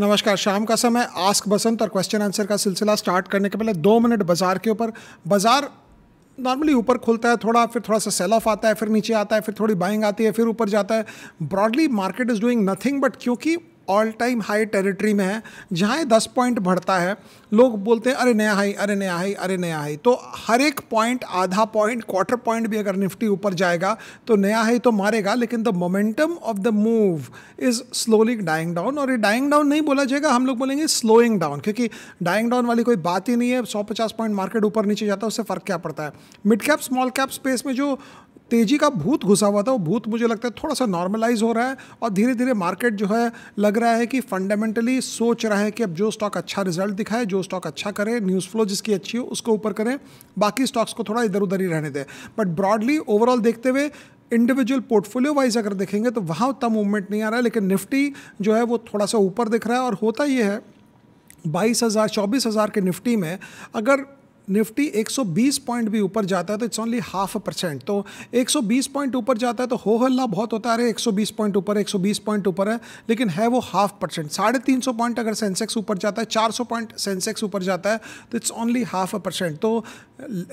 नमस्कार, शाम का समय। आस्क बसंत और क्वेश्चन आंसर का सिलसिला स्टार्ट करने के पहले दो मिनट बाज़ार के ऊपर। बाज़ार नॉर्मली ऊपर खुलता है, थोड़ा फिर थोड़ा सा सेल ऑफ़ आता है, फिर नीचे आता है, फिर थोड़ी बाइंग आती है, फिर ऊपर जाता है। Broadly market is doing nothing but क्योंकि ऑल टाइम हाई टेरिटरी में है, जहाँ दस पॉइंट बढ़ता है, लोग बोलते हैं, अरे नया हाई, अरे नया हाई, अरे नया हाई। तो हर एक पॉइंट आधा पॉइंट क्वार्टर पॉइंट भी अगर निफ्टी ऊपर जाएगा तो नया हाई तो मारेगा, लेकिन the momentum of the move is slowly dying down और ये डाइंग डाउन नहीं बोला जाएगा, हम लोग बोलेंगे स्लोइंग डाउन क्योंकि डाइंग डाउन वाली कोई बात ही नहीं है, सौ पचास पॉइंट मार्केट ऊपर नीचे जाता है, उससे फ़र्क क्या पड़ता है? Mid cap small cap space में जो तेज़ी का भूत घुसा हुआ था। वो भूत मुझे लगता है थोड़ा सा नॉर्मलाइज हो रहा है और धीरे धीरे मार्केट जो है लग रहा है कि फंडामेंटली सोच रहा है कि अब जो स्टॉक अच्छा रिज़ल्ट दिखाए, जो स्टॉक अच्छा करे न्यूज़ फ्लो जिसकी अच्छी हो, उसको ऊपर करें। बाकी स्टॉक्स को थोड़ा इधर उधर ही रहने दें। बट ब्रॉडली ओवरऑल देखते हुए इंडिविजुअल पोर्टफोलियो वाइज अगर देखेंगे तो वहाँ उतना मूवमेंट नहीं आ रहा है, लेकिन निफ्टी जो है वो थोड़ा सा ऊपर दिख रहा है। और होता ये है, बाईस हज़ार, चौबीस हज़ार के निफ्टी में अगर निफ्टी 120 पॉइंट भी ऊपर जाता है तो इट्स ओनली हाफ़ परसेंट तो 120 पॉइंट ऊपर जाता है तो हो हल्ला बहुत होता है। 120 पॉइंट ऊपर 120 पॉइंट ऊपर है, लेकिन है वो हाफ़ परसेंट साढ़े तीन सौ पॉइंट अगर सेंसेक्स ऊपर जाता है 400 पॉइंट सेंसेक्स ऊपर जाता है तो इट्स ओनली हाफ़ परसेंट तो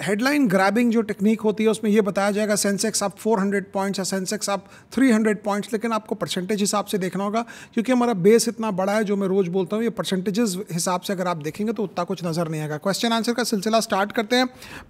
हेडलाइन ग्रैबिंग जो टेक्निक होती है, उसमें यह बताया जाएगा सेंसेक्स आप 400 पॉइंट्स या सेंसेक्स आप 300 पॉइंट्स लेकिन आपको परसेंटेज हिसाब से देखना होगा, क्योंकि हमारा बेस इतना बड़ा है, जो मैं रोज़ बोलता हूँ, ये परसेंटेजेस हिसाब से अगर आप देखेंगे तो उतना कुछ नज़र नहीं आएगा. क्वेश्चन आंसर का सिलसिला स्टार्ट करते हैं।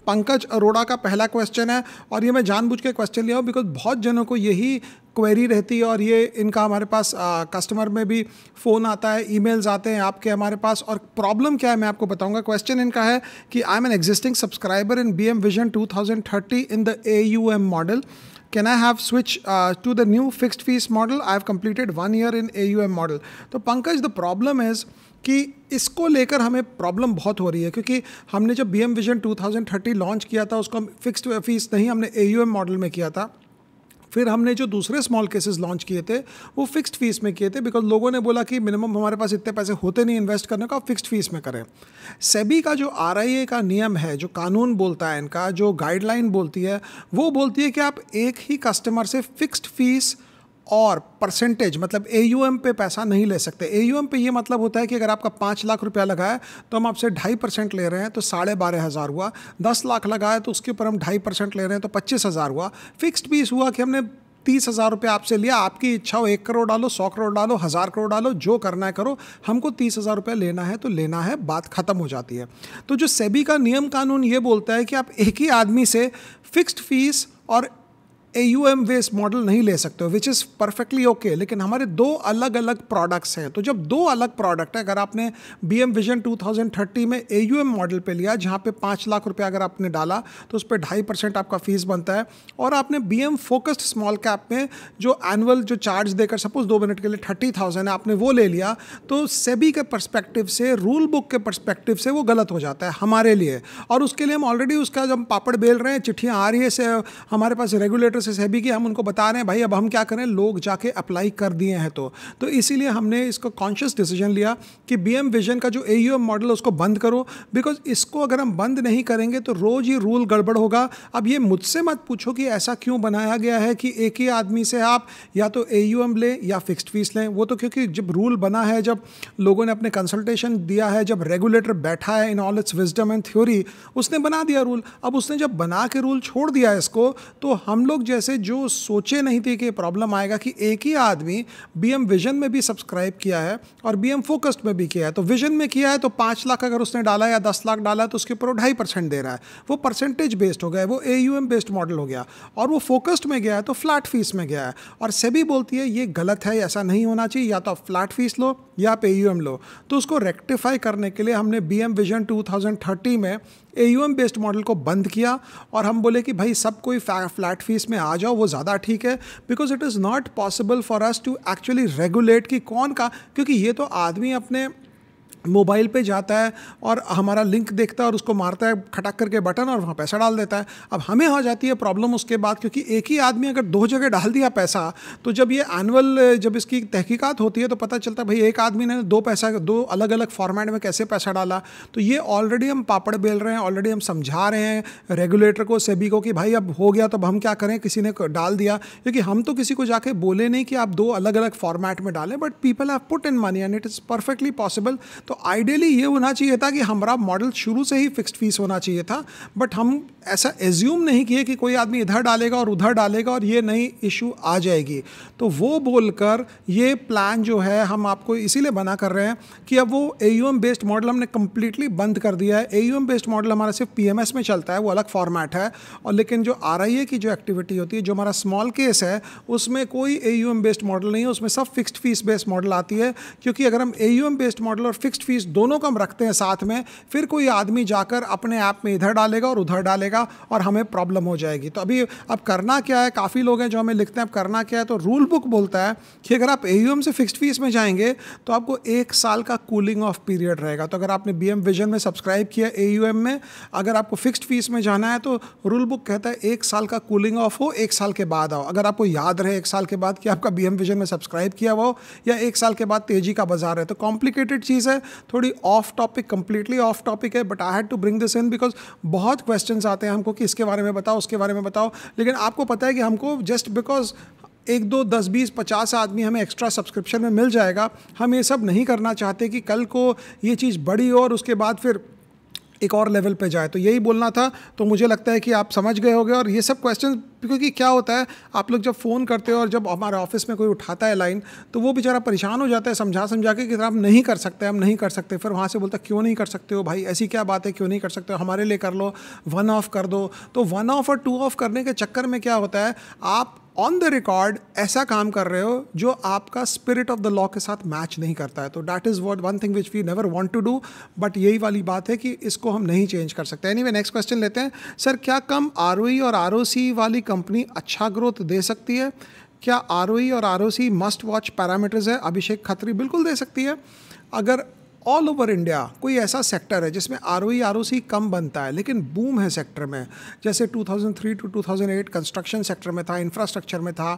पंकज अरोड़ा का पहला क्वेश्चन है और ये मैं जानबूझ के क्वेश्चन लिया हूँ बिकॉज़ बहुत जनों को यही क्वेरी रहती है और ये इनका हमारे पास आ, कस्टमर में भी फ़ोन आता है ईमेल्स आते हैं आपके हमारे पास और प्रॉब्लम क्या है मैं आपको बताऊँगा। क्वेश्चन इनका है कि I am an existing subscriber in B M vision two thousand thirty in the A U M model can I have switch to the new fixed fees model I have completed one year in A U M model तो Pankaj the problem is कि इसको लेकर हमें problem बहुत हो रही है, क्योंकि हमने जब B M vision two thousand thirty launch किया था, उसको हम फिक्स्ड फ़ीस नहीं हमने ए यू एम मॉडल में किया था फिर हमने जो दूसरे स्मॉल केसेस लॉन्च किए थे, वो फिक्स्ड फ़ीस में किए थे बिकॉज़ लोगों ने बोला कि मिनिमम हमारे पास इतने पैसे होते नहीं इन्वेस्ट करने का फिक्स्ड फ़ीस में करें। सेबी का जो आरआईए का नियम है, जो कानून बोलता है, इनका जो गाइडलाइन बोलती है, वो बोलती है कि आप एक ही कस्टमर से फिक्स्ड फ़ीस और परसेंटेज मतलब एयूएम पे पैसा नहीं ले सकते। एयूएम पे ये मतलब होता है कि अगर आपका पाँच लाख रुपया लगा है तो हम आपसे ढाई परसेंट ले रहे हैं तो साढ़े बारह हज़ार हुआ। दस लाख लगा है तो उसके ऊपर हम ढाई परसेंट ले रहे हैं तो पच्चीस हज़ार हुआ। फिक्स्ड फ़ीस हुआ कि हमने तीस हज़ार रुपये आपसे लिया, आपकी इच्छा हो एक करोड़ डालो, सौ करोड़ डालो, हज़ार करोड़ डालो, जो करना है करो। हमको तीस हज़ार रुपये लेना है तो लेना है, बात ख़त्म हो जाती है। तो जो सेबी का नियम कानून ये बोलता है कि आप एक ही आदमी से फिक्स्ड फ़ीस और A U M based model नहीं ले सकते हो विच इज़ परफेक्टली ओके लेकिन हमारे दो अलग अलग प्रोडक्ट्स हैं। तो जब दो अलग प्रोडक्ट है, अगर आपने B M vision two thousand thirty में ए यू एम मॉडल पे लिया, जहाँ पे पाँच लाख रुपया अगर आपने डाला तो उस पर ढाई परसेंट आपका फ़ीस बनता है। और आपने B M focused small cap में जो एनुअल जो चार्ज देकर सपोज़ दो मिनट के लिए थर्टी थाउज़ेंड है, आपने वो ले लिया तो सेबी के परस्पेक्टिव से रूल बुक के परस्पेक्टिव से वो गलत हो जाता है हमारे लिए। और उसके लिए हम ऑलरेडी उसका जब पापड़ बेल रहे हैं, चिट्ठियाँ आ रही है, से हमारे पास रेगुलेटर से सेबी की हम उनको बता रहे हैं, भाई, अब हम क्या करें? लोग जाके अप्लाई कर दिए हैं तो। तो इसीलिए हमने इसको कॉन्शियस डिसीज़न लिया कि बी एम विजन का जो ए मॉडल उसको बंद करो। बिकॉज़ इसको अगर हम बंद नहीं करेंगे तो रोज़ ये रूल गड़बड़ होगा। अब ये मुझसे मत पूछो कि ऐसा क्यों बनाया गया है कि एक ही आदमी से आप या तो ए यू एम लें या फिक्स्ड फ़ीस लें। वो तो क्योंकि जब रूल बना है, जब लोगों ने अपने कंसल्टेशन दिया है, जब रेगुलेटर बैठा है in all its wisdom and theory उसने बना दिया रूल अब उसने जब बना के रूल छोड़ दिया इसको तो हम लोग जैसे जो सोचे नहीं थे कि प्रॉब्लम आएगा कि एक ही आदमी बी एम विजन में भी सब्सक्राइब किया है और बी एम फोकस्ड में भी किया है। तो विजन में किया है तो पाँच लाख अगर उसने डाला या दस लाख डाला है तो उसके ऊपर ढाई परसेंट दे रहा है। वो परसेंटेज बेस्ड हो गया वो A U M based model हो गया। और वो फोकस्ड में गया है तो फ्लैट फ़ीस में गया है। और सेबी बोलती है, ये गलत है, ऐसा नहीं होना चाहिए, या तो आप फ्लैट फ़ीस लो या पे ए लो। तो उसको रेक्टिफाई करने के लिए हमने B M vision two thousand thirty में A U M based model को बंद किया और हम बोले कि भाई सब कोई फ्लैट फ़ीस में आ जाओ, वो ज़्यादा ठीक है। Because it is not possible for us to actually regulate कि कौन का, क्योंकि ये तो आदमी अपने मोबाइल पे जाता है और हमारा लिंक देखता है और उसको मारता है, खटक करके बटन और वहाँ पैसा डाल देता है। अब हमें हो जाती है प्रॉब्लम उसके बाद क्योंकि एक ही आदमी अगर दो जगह डाल दिया पैसा तो जब ये एनुअल जब इसकी तहकीकात होती है तो पता चलता है, भाई, एक आदमी ने दो पैसा, दो अलग अलग फॉर्मेट में कैसे पैसा डाला? तो ये ऑलरेडी हम पापड़ बेल रहे हैं ऑलरेडी हम समझा रहे हैं रेगुलेटर को सेबी को कि, भाई, अब हो गया तो अब हम क्या करें? किसी ने डाल दिया। क्योंकि हम तो किसी को जाके बोले नहीं कि आप दो अलग अलग फॉर्मेट में डालें but people have put in money and it is perfectly possible तो आइडियली ये होना चाहिए था कि हमारा मॉडल शुरू से ही फिक्स्ड फ़ीस होना चाहिए था बट हम ऐसा एज्यूम नहीं किए कि कोई आदमी इधर डालेगा और उधर डालेगा और ये नई इशू आ जाएगी। तो वो बोलकर ये प्लान जो है, हम आपको इसीलिए बना कर रहे हैं कि अब वो एयूएम बेस्ड मॉडल हमने कम्प्लीटली बंद कर दिया है। एयूएम बेस्ड मॉडल हमारा सिर्फ़ पीएमएस में चलता है, वो अलग फॉर्मेट है, और लेकिन जो आरआईए की जो एक्टिविटी होती है, जो हमारा स्मॉल केस है, उसमें कोई एयूएम बेस्ड मॉडल नहीं है, उसमें सब फिक्स्ड फ़ीस बेस्ड मॉडल आती है, क्योंकि अगर हम एयूएम बेस्ड मॉडल और फिक्स्ड फ़ीस दोनों को हम रखते हैं साथ में, फिर कोई आदमी जाकर अपने ऐप में इधर डालेगा और उधर डालेगा और हमें प्रॉब्लम हो जाएगी। तो अभी अब करना क्या है? काफ़ी लोग हैं जो हमें लिखते हैं, अब करना क्या है? तो रूल बुक बोलता है कि अगर आप ए से फिक्स्ड फ़ीस में जाएँगे तो आपको एक साल का कूलिंग ऑफ़ पीरियड रहेगा। तो अगर आपने बीएम विजन में सब्सक्राइब किया ए में, अगर आपको फिक्स्ड फ़ीस में जाना है तो रूल बुक कहता है एक साल का कूलिंग ऑफ़ हो, एक साल के बाद आओ। अगर आपको याद रहे एक साल के बाद कि आपका बीएम विजन में सब्सक्राइब किया हुआ हो, या एक साल के बाद तेज़ी का बाज़ार है तो कॉम्प्लिकेटेड चीज़ है। थोड़ी off topic completely off topic है but I had to bring this in because बहुत क्वेश्चन आते हैं हमको कि इसके बारे में बताओ, उसके बारे में बताओ। लेकिन आपको पता है कि हमको जस्ट बिकॉज़ एक दो दस, बीस, पचास आदमी हमें एक्स्ट्रा सब्सक्रिप्शन में मिल जाएगा, हम ये सब नहीं करना चाहते कि कल को ये चीज़ बढ़ी और उसके बाद फिर एक और लेवल पे जाए। तो यही बोलना था। तो मुझे लगता है कि आप समझ गए होगे और ये सब क्वेश्चन क्योंकि क्या होता है, आप लोग जब फ़ोन करते हो और जब हमारे ऑफ़िस में कोई उठाता है लाइन तो वो बेचारा परेशान हो जाता है समझा समझा के कि आप नहीं कर सकते, हम नहीं कर सकते। फिर वहाँ से बोलता, क्यों नहीं कर सकते हो भाई? ऐसी क्या बात है? क्यों नहीं कर सकते हो? हमारे लिए कर लो वन ऑफ़ कर दो। तो वन ऑफ़ और टू ऑफ़ करने के चक्कर में क्या होता है, आप ऑन द रिकॉर्ड ऐसा काम कर रहे हो जो आपका स्पिरिट ऑफ़ द लॉ के साथ मैच नहीं करता है। तो that is what one thing which we never want to do but यही वाली बात है कि इसको हम नहीं चेंज कर सकते। एनी वे नेक्स्ट क्वेश्चन लेते हैं। सर क्या कम आर e और आर वाली कंपनी अच्छा ग्रोथ दे सकती है? क्या आर e और आरओसी मस्ट वॉच पैरामीटर्स है? अभिषेक खत्री बिल्कुल दे सकती है। अगर ऑल ओवर इंडिया कोई ऐसा सेक्टर है जिसमें आर ओ आर ओ सी कम बनता है, लेकिन बूम है सेक्टर में। जैसे 2003 टू 2008 कंस्ट्रक्शन सेक्टर में था इंफ्रास्ट्रक्चर में था।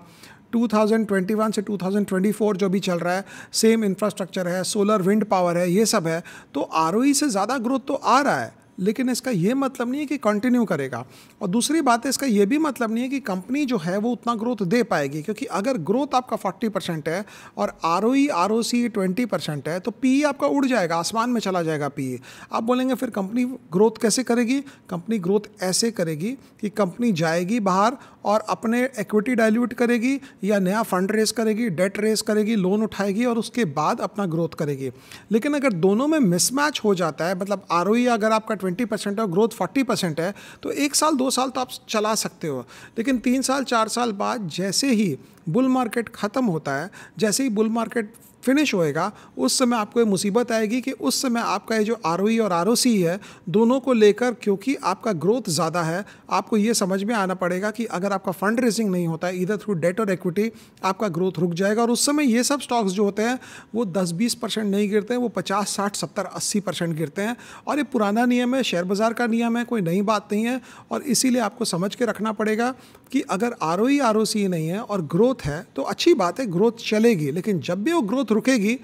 2021 से 2024 जो भी चल रहा है सेम इंफ्रास्ट्रक्चर है सोलर विंड पावर है, ये सब है। तो आरओई से ज़्यादा ग्रोथ तो आ रहा है। लेकिन इसका ये मतलब नहीं है कि कंटिन्यू करेगा। और दूसरी बात है, इसका ये भी मतलब नहीं है कि कंपनी जो है वो उतना ग्रोथ दे पाएगी, क्योंकि अगर ग्रोथ आपका फोर्टी परसेंट है और R O R O C twenty percent है तो पी आपका उड़ जाएगा, आसमान में चला जाएगा पी आप बोलेंगे, फिर कंपनी ग्रोथ कैसे करेगी? कंपनी ग्रोथ ऐसे करेगी कि कंपनी जाएगी बाहर और अपने इक्विटी डाइल्यूट करेगी या नया फंड रेस करेगी डेट रेस करेगी लोन उठाएगी और उसके बाद अपना ग्रोथ करेगी। लेकिन अगर दोनों में मिसमैच हो जाता है मतलब आरओई अगर आपका ट्वेंटी परसेंट है और ग्रोथ फोर्टी परसेंट है तो एक साल, दो साल तो आप चला सकते हो। लेकिन तीन साल, चार साल बाद जैसे ही बुल मार्केट ख़त्म होता है, जैसे ही बुल मार्केट फिनिश होएगा, उस समय आपको ये मुसीबत आएगी कि उस समय आपका ये जो आर और आरओसी है, दोनों को लेकर क्योंकि आपका ग्रोथ ज़्यादा है, आपको ये समझ में आना पड़ेगा कि अगर आपका फंड रेजिंग नहीं होता है इधर थ्रू डेट और इक्विटी आपका ग्रोथ रुक जाएगा। और उस समय ये सब स्टॉक्स जो होते हैं, वो दस बीस परसेंट नहीं गिरते हैं, वो पचास साठ सत्तर अस्सी परसेंट गिरते हैं। और ये पुराना नियम है शेयर बाज़ार का नियम है, कोई नई बात नहीं है, और इसीलिए आपको समझ के रखना पड़ेगा। कि अगर आर ओ आर ओ सी नहीं है और ग्रोथ है तो अच्छी बात है ग्रोथ चलेगी, लेकिन जब भी वो ग्रोथ रुकेगी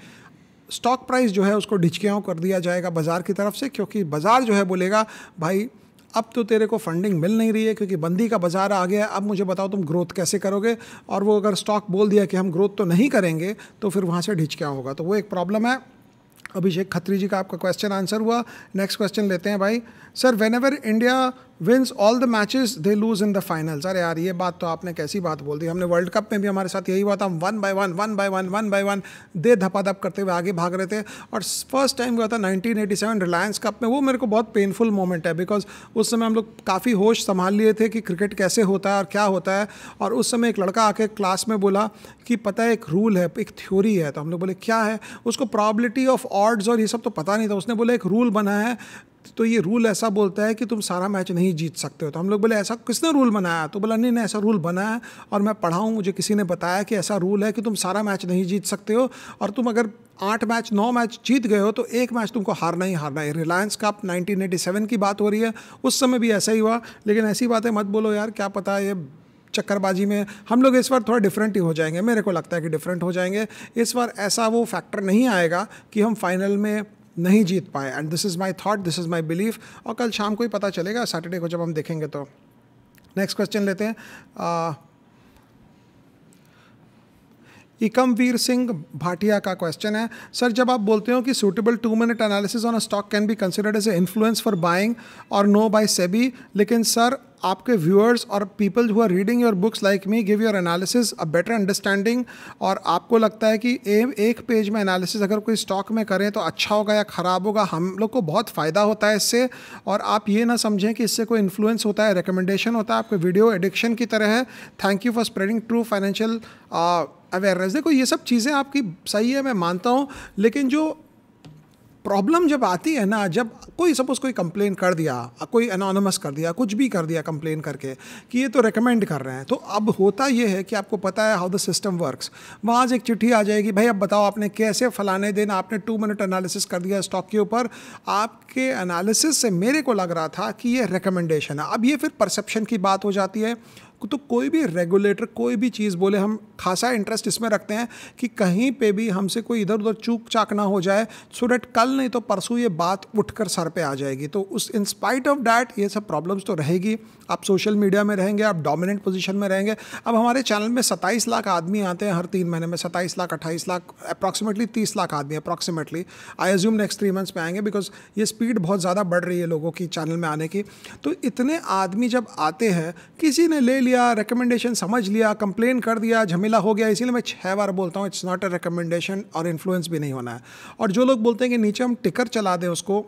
स्टॉक प्राइस जो है उसको ढिचकियाँ कर दिया जाएगा बाज़ार की तरफ़ से, क्योंकि बाज़ार जो है बोलेगा, भाई, अब तो तेरे को फंडिंग मिल नहीं रही है, क्योंकि बंदी का बाज़ार आ गया है, अब मुझे बताओ तुम ग्रोथ कैसे करोगे? और वो अगर स्टॉक बोल दिया कि हम ग्रोथ तो नहीं करेंगे तो फिर वहाँ से ढिचकियाँ होगा। तो वो एक प्रॉब्लम है। अभिषेक खत्री जी का आपका क्वेश्चन आंसर हुआ। नेक्स्ट क्वेश्चन लेते हैं भाई। Sir whenever India wins all the matches they lose in the finals अरे यार, ये बात तो आपने कैसी बात बोल दी। हमने वर्ल्ड कप में भी हमारे साथ यही हुआ था। हम one by one one by one one by one दे धपाधप करते हुए आगे भाग रहे थे। और फ़र्स्ट टाइम हुआ था 1987 रिलायंस कप में। वो मेरे को बहुत पेनफुल मोमेंट है बिकॉज़ उस समय हम लोग काफ़ी होश संभाल लिए थे कि क्रिकेट कैसे होता है और क्या होता है। और उस समय एक लड़का आके क्लास में बोला कि, पता है, एक रूल है, एक थ्योरी है। तो हम लोग बोले, क्या है? उसको प्रॉबिलिटी ऑफ़ ऑर्ड्स और ये सब तो पता नहीं था। उसने बोला, एक रूल बना है तो ये रूल ऐसा बोलता है कि तुम सारा मैच नहीं जीत सकते हो। तो हम लोग बोले, ऐसा किसने रूल बनाया? तो बोला, नहीं नहीं, ऐसा रूल बनाया और मैं पढ़ा हूँ, मुझे किसी ने बताया कि ऐसा रूल है कि तुम सारा मैच नहीं जीत सकते हो और तुम अगर आठ मैच नौ मैच जीत गए हो तो एक मैच तुमको हारना ही हारना है। रिलायंस कप 1987 की बात हो रही है। उस समय भी ऐसा ही हुआ, लेकिन ऐसी बातें मत बोलो यार, क्या पता ये चक्करबाजी में हम लोग इस बार थोड़ा डिफरेंट ही हो जाएँगे। मेरे को लगता है कि डिफरेंट हो जाएँगे। इस बार ऐसा वो फैक्टर नहीं आएगा कि हम फाइनल में नहीं जीत पाए। And this is my thought this is my belief और कल शाम को ही पता चलेगा सैटरडे को जब हम देखेंगे तो। नेक्स्ट क्वेश्चन लेते हैं। इकमवीर सिंह भाटिया का क्वेश्चन है। सर जब आप बोलते हो कि suitable two minute analysis on a stock can be considered as a influence for buying और नो बाय सेबी लेकिन सर आपके व्यूअर्स और people who are reading your books like me give your analysis a better understanding और आपको लगता है कि ए, एक पेज में एनालिसिस अगर कोई स्टॉक में करें तो अच्छा होगा या ख़राब होगा हम लोग को बहुत फ़ायदा होता है इससे और आप ये ना समझें कि इससे कोई इन्फ्लुएंस होता है रिकमेंडेशन होता है आपके वीडियो एडिक्शन की तरह है। Thank you for spreading true financial awareness देखो ये सब चीज़ें आपकी सही है मैं मानता हूँ लेकिन जो प्रॉब्लम जब आती है ना, जब कोई सपोज़ कोई कंप्लेन कर दिया, कोई अनोनमस कर दिया, कुछ भी कर दिया कंप्लेन करके कि ये तो रिकमेंड कर रहे हैं तो अब होता ये है कि आपको पता है हाउ द सिस्टम वर्क्स वहाँ से एक चिट्ठी आ जाएगी, भाई अब बताओ आपने कैसे फलाने दिन आपने टू मिनट एनालिसिस कर दिया स्टॉक के ऊपर? आपके एनालिसिस से मेरे को लग रहा था कि ये रिकमेंडेशन है। अब ये फिर परसेप्शन की बात हो जाती है। तो कोई भी रेगुलेटर कोई भी चीज़ बोले, हम खासा इंटरेस्ट इसमें रखते हैं कि कहीं पे भी हमसे कोई इधर उधर चूक चाक ना हो जाए सो डेट कल नहीं तो परसों ये बात उठकर सर पे आ जाएगी। तो उस इंस्पाइट ऑफ़ डैट ये सब प्रॉब्लम्स तो रहेगी। आप सोशल मीडिया में रहेंगे, आप डोमिनेंट पोजीशन में रहेंगे। अब हमारे चैनल में सत्ताईस लाख आदमी आते हैं हर तीन महीने में, सत्ताईस लाख, अट्ठाईस लाख अप्रॉक्सीमेटली तीस लाख आदमी approximately I assume next three months में आएँगे बिकॉज़ ये स्पीड बहुत ज़्यादा बढ़ रही है लोगों की चैनल में आने की। तो इतने आदमी जब आते हैं, किसी ने ले लिया रिकमेंडेशन समझ लिया कंप्लेन कर दिया, झमेला हो गया, इसीलिए मैं छः बार बोलता हूँ इट्स नॉट अ रिकमेंडेशन और इन्फ्लुएंस भी नहीं होना है। और जो लोग बोलते हैं कि नीचे हम टिकर चला दें उसको,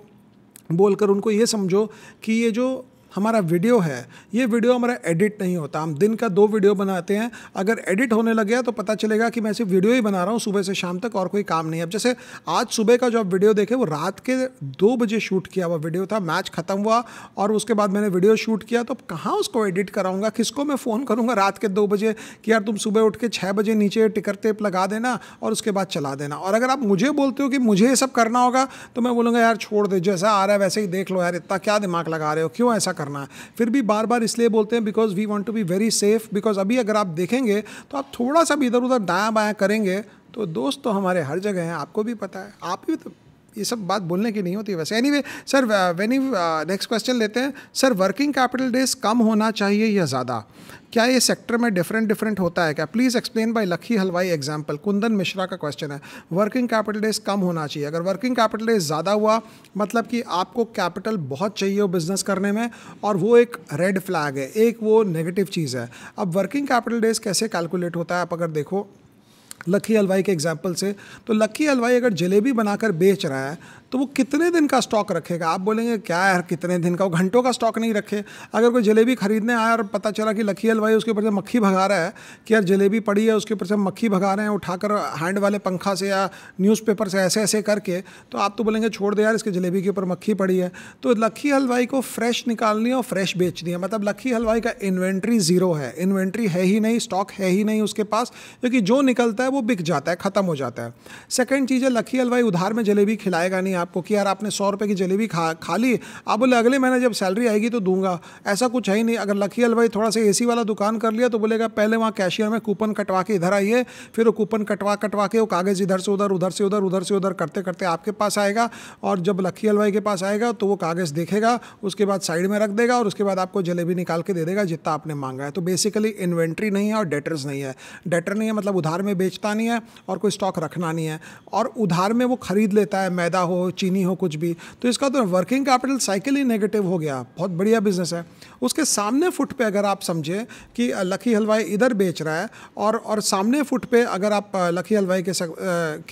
बोलकर उनको ये समझो कि ये जो हमारा वीडियो है। ये वीडियो हमारा एडिट नहीं होता। हम दिन का दो वीडियो बनाते हैं। अगर एडिट होने लग गया तो पता चलेगा कि मैं सिर्फ़ वीडियो ही बना रहा हूँ, सुबह से शाम तक और कोई काम नहीं है। अब जैसे आज सुबह का जो आप वीडियो देखे, वो रात के दो बजे शूट किया हुआ वीडियो था। मैच ख़त्म हुआ और उसके बाद मैंने वीडियो शूट किया। तो कहाँ उसको एडिट कराऊँगा? किसको मैं फ़ोन करूँगा रात के दो बजे कि यार तुम सुबह उठ के छः बजे नीचे टिकर टेप लगा देना और उसके बाद चला देना। और अगर आप मुझे बोलते हो कि मुझे ये सब करना होगा तो मैं बोलूँगा, यार छोड़ दे, जैसा आ रहा है वैसे ही देख लो यार, इतना क्या दिमाग लगा रहे हो? क्यों ऐसा करना है। फिर भी बार बार इसलिए बोलते हैं because we want to be very safe because अभी अगर आप देखेंगे तो आप थोड़ा सा भी इधर उधर दाया बाया करेंगे तो दोस्त तो हमारे हर जगह हैं, आपको भी पता है। आप भी तो ये सब बात बोलने की नहीं होती वैसे। Anyway sir when next question लेते हैं। सर वर्किंग कैपिटल डेज़ कम होना चाहिए या ज़्यादा? क्या ये सेक्टर में डिफरेंट डिफरेंट होता है क्या? प्लीज़ एक्सप्लेन बाय लखी हलवाई एग्ज़ाम्पल कुंदन मिश्रा का क्वेश्चन है। वर्किंग कैपिटल डेज़ कम होना चाहिए। अगर वर्किंग कैपिटल डेज़ ज़्यादा हुआ मतलब कि आपको कैपिटल बहुत चाहिए हो बिज़नेस करने में, और वो एक रेड फ्लैग है, एक वो नेगेटिव चीज़ है। अब वर्किंग कैपिटल डेज़ कैसे कैलकुलेट होता है? आप अगर देखो लक्की हलवाई के एग्ज़ाम्पल से तो लक्की हलवाई अगर जलेबी बनाकर बेच रहा है तो वो कितने दिन का स्टॉक रखेगा? आप बोलेंगे, क्या यार, कितने दिन का? वो घंटों का स्टॉक नहीं रखे। अगर कोई जलेबी खरीदने आया और पता चला कि लखी हलवाई उसके ऊपर से मक्खी भगा रहा है, कि यार जलेबी पड़ी है, उसके ऊपर से मक्खी भगा रहे हैं, उठाकर हैंड वाले पंखा से या न्यूज़पेपर से ऐसे ऐसे करके तो आप तो बोलेंगे, छोड़ दे यार, इसके जलेबी के ऊपर मक्खी पड़ी है। तो लखी हलवाई को फ्रेश निकालनी है और फ्रेश बेचनी है। मतलब लखी हलवाई का इन्वेंट्री ज़ीरो है। इन्वेंट्री है ही नहीं स्टॉक है ही नहीं उसके पास, क्योंकि जो निकलता है वो बिक जाता है, ख़त्म हो जाता है। सेकेंड चीज़ है लखी हलवाई उधार में जलेबी खिलाएगा नहीं। आपको कि यार आपने सौ रुपये की जलेबी खा खा ली आप बोले, अगले महीने जब सैलरी आएगी तो दूँगा। ऐसा कुछ है ही नहीं। अगर लकी हलवाई थोड़ा सा एसी वाला दुकान कर लिया तो बोलेगा, पहले वहाँ कैशियर में कूपन कटवा के इधर आइए, फिर वो कूपन कटवा कटवा के वो कागज़ इधर से उधर उधर से उधर उधर से उधर करते करते आपके पास आएगा और जब लकी हलवाई के पास आएगा तो वो कागज़ देखेगा, उसके बाद साइड में रख देगा और उसके बाद आपको जलेबी निकाल के दे देगा जितना आपने मांगा है। तो बेसिकली इन्वेंट्री नहीं है और डेटर्स नहीं है। डेटर नहीं है मतलब उधार में बेचता नहीं है और कोई स्टॉक रखना नहीं है। और उधार में वो खरीद लेता है, मैदा हो चीनी हो कुछ भी। तो इसका तो वर्किंग कैपिटल साइकिल ही नेगेटिव हो गया। बहुत बढ़िया बिज़नेस है। उसके सामने फुट पे अगर आप समझे कि लकी हलवाई इधर बेच रहा है और और सामने फुट पे अगर आप लकी हलवाई के सक,